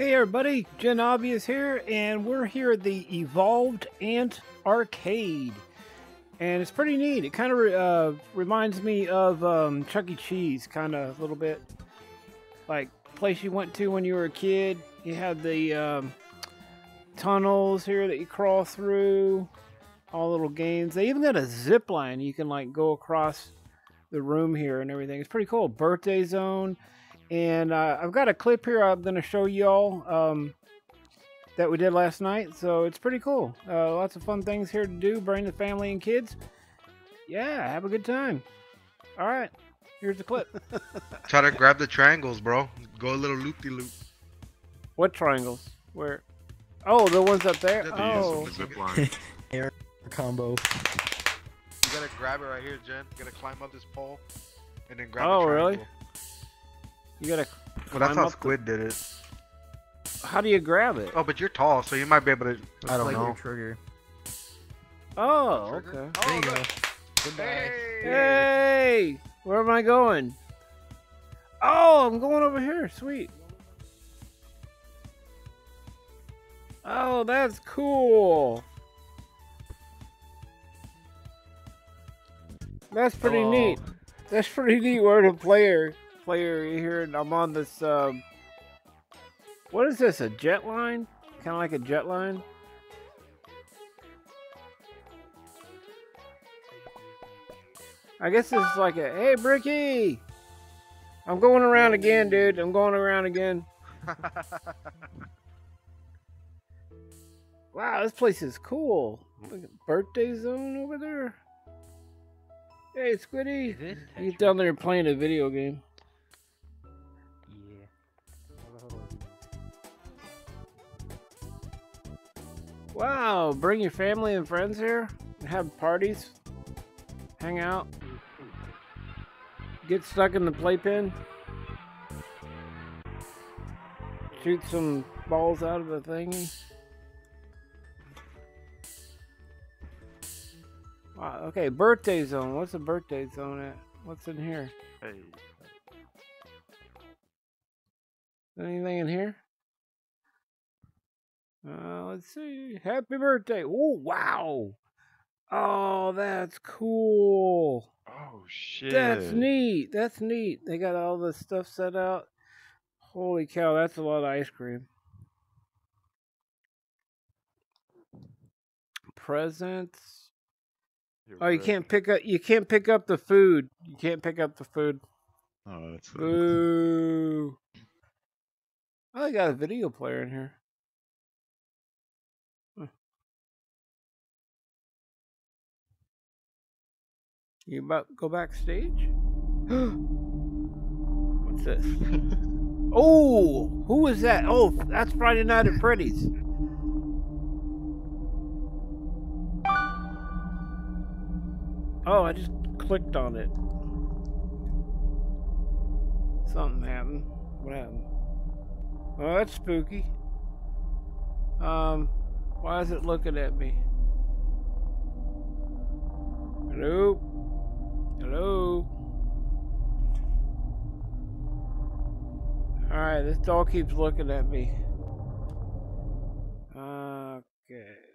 Hey everybody, Gen Obvious here, and we're here at the Evolved Ant Arcade. And it's pretty neat. It kind of uh, reminds me of um, Chuck E. Cheese, kind of a little bit. Like place you went to when you were a kid. You had the um, tunnels here that you crawl through, all little games. They even got a zip line you can like go across the room here and everything. It's pretty cool. Birthday zone. And uh, I've got a clip here I'm going to show y'all um, that we did last night. So it's pretty cool. Uh, lots of fun things here to do. Bring the family and kids. Yeah, have a good time. All right, here's the clip. Try to grab the triangles, bro. Go a little loop-de-loop. -loop. What triangles? Where? Oh, the ones up there? Yeah, oh. The zip line. Air combo. You gotta grab it right here, Gen. You gotta climb up this pole and then grab oh, the really? Triangle. You gotta. Well, that's how up Squid did it. How do you grab it? Oh, but you're tall, so you might be able to. I don't know. your Trigger. Oh, trigger. okay. Oh, There you go. Goodbye. Hey! Hey, where am I going? Oh, I'm going over here. Sweet. Oh, that's cool. That's pretty Oh. neat. That's pretty neat. We're the player player here, and I'm on this. Um, what is this? A jet line? Kind of like a jet line. I guess this is like a hey Bricky. I'm going around again, dude. I'm going around again. Wow, this place is cool. Look at birthday zone over there. Hey, Squiddy. He's down there playing a video game. Wow, bring your family and friends here. and Have parties. Hang out. Get stuck in the playpen. Shoot some balls out of the thingy. Wow, okay, birthday zone. What's the birthday zone at? What's in here? Hey. Anything in here? Uh, let's see. Happy birthday. Oh, wow. Oh, that's cool. Oh shit. That's neat. That's neat. They got all the stuff set out. Holy cow, that's a lot of ice cream. Presents. Oh, you can't pick up. You can't pick up the food. You can't pick up the food. Oh, that's. Boo. Oh, I got a video player in here. You about go backstage? What's this? oh, who is that? Oh, that's Friday Night at Freddy's. Oh, I just clicked on it. Something happened. What happened? Oh, that's spooky. Um, why is it looking at me? Dog keeps looking at me. Okay.